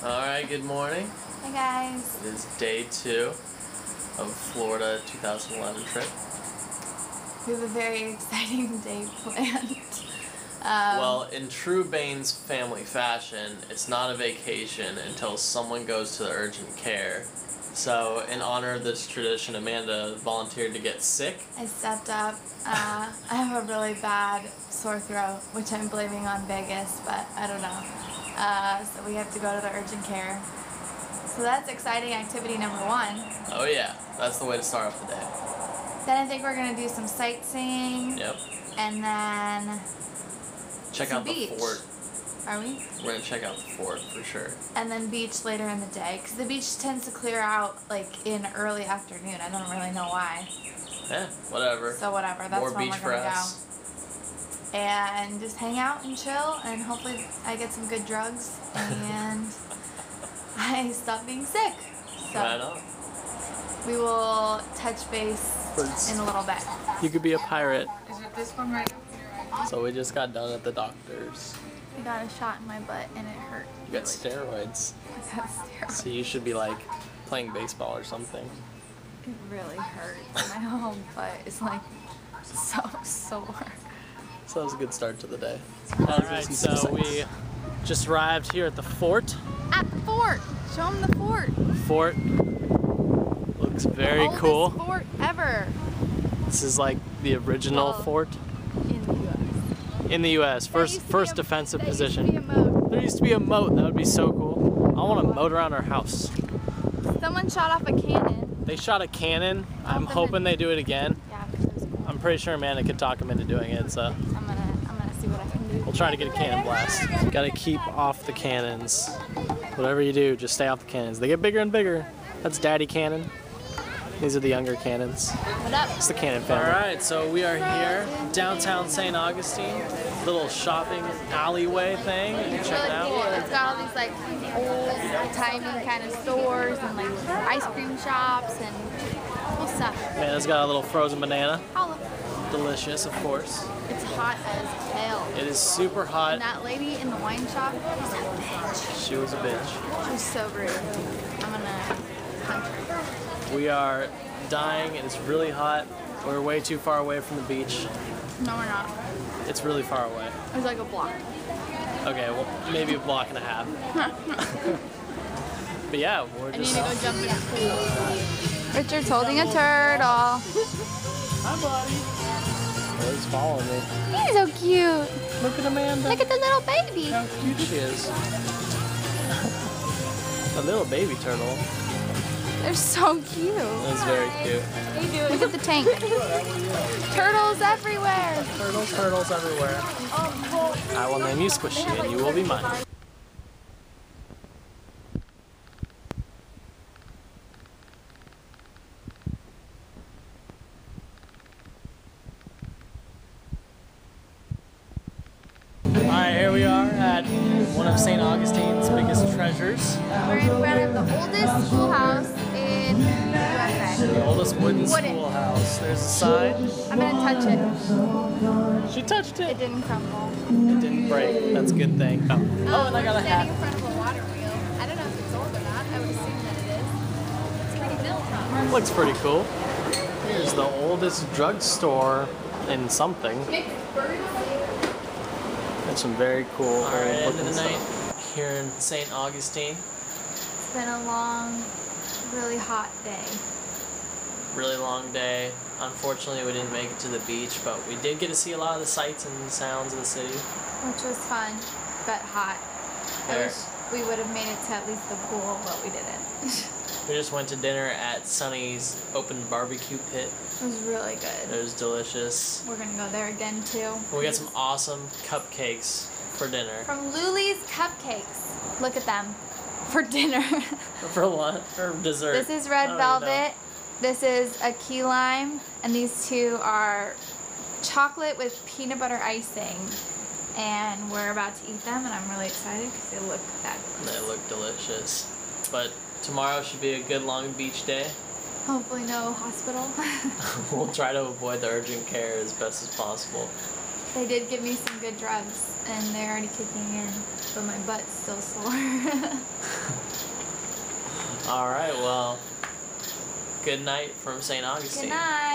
All right, good morning. Hey guys. It is day two of Florida 2011 trip. We have a very exciting day planned. Um, well, in true Baines family fashion, it's not a vacation until someone goes to the urgent care. So, in honor of this tradition, Amanda volunteered to get sick. I stepped up. Uh, I have a really bad sore throat, which I'm blaming on Vegas, but I don't know. Uh, so we have to go to the urgent care. So that's exciting activity number one. Oh, yeah, that's the way to start off the day. Then I think we're gonna do some sightseeing. Yep. And then Check out beach. the fort. are we? We're gonna check out the fort for sure. And then beach later in the day, because the beach tends to clear out like in early afternoon. I don't really know why. Yeah, whatever. So whatever. That's More when beach we're for gonna us. go. And just hang out and chill, and hopefully I get some good drugs, and I stop being sick. So Right on. we will touch base Birds. in a little bit. You could be a pirate. Is it this one right up here? So we just got done at the doctor's. I got a shot in my butt, and it hurt. You got steroids. I got steroids. So you should be like playing baseball or something. It really hurts. My whole butt is like so sore. So that was a good start to the day. Alright, so we just arrived here at the fort. At the fort. Show them the fort. The fort looks very Oldest cool. fort ever This is like the original Whoa. fort in the U.S. in the U.S. First, used to be first a- defensive that used to position. be a moat. There used to be a moat. That would be so cool. I want a moat around our house. Someone shot off a cannon. They shot a cannon. I'm hoping they do it again. Yeah, it was cool. I'm pretty sure Amanda could talk him into doing it. So I'm gonna, I'm gonna see what I can do. we'll try to get a cannon blast. Got to keep off the cannons. Whatever you do, just stay off the cannons. They get bigger and bigger. That's Daddy Cannon. These are the younger cannons. What up? It's the Cannon family. All right, so we are here, downtown St. Augustine, little shopping alleyway thing. It's check really it out. cool. It's got all these like old timey kind of stores and like ice cream shops and cool stuff. Amanda's got a little frozen banana, Holla. delicious, of course. It's hot as hell. It is super And hot. that lady in the wine shop was a bitch. She was a bitch. She's so rude. I'm gonna punch her. We are dying. It is really hot. We're way too far away from the beach. No, we're not. It's really far away. It's like a block. Okay, well, maybe a block and a half. But yeah, we're I need to go jump in the pool. Richard's holding a turtle. Hi, buddy. Oh, he's following me. He's so cute. Look at Amanda. Look at the little baby. How cute she is. a little baby turtle. They're so cute. That's very cute. Look at the tank. Turtles everywhere. Turtles, turtles everywhere. Oh, I will name you Squishy and you will be mine. Alright, here we are at one of St. Augustine's biggest treasures. We're in front of the oldest schoolhouse in USA. The oldest wooden Wooden. schoolhouse. There's a sign. I'm gonna touch it. She touched It it. didn't crumble. It didn't break. That's a good thing. Oh, oh and I got a Standing hat. in front of a water wheel. I don't know if it's old or not. I would assume that it is. It's pretty built up. Looks pretty cool. Here's the oldest drugstore in something. There's some very cool All right, old end of looking the night here in St. Augustine. It's been a long, really hot day. Really long day. Unfortunately, we didn't make it to the beach, but we did get to see a lot of the sights and sounds of the city. Which was fun, but hot. I wish we would have made it to at least the pool, but we didn't. We just went to dinner at Sonny's open barbecue pit. it was really good. It was delicious. We're gonna go there again too. We got some awesome cupcakes for dinner. From Luli's Cupcakes. Look at them. For dinner. For lunch or dessert. this is red I don't even know. velvet. This is a key lime. And these two are chocolate with peanut butter icing. And we're about to eat them, and I'm really excited because they look fabulous. They look delicious. But tomorrow should be a good long beach day. Hopefully, no hospital. we'll try to avoid the urgent care as best as possible. they did give me some good drugs, and they're already kicking in, but my butt's still sore. All right. Well, good night from St. Augustine. Good night.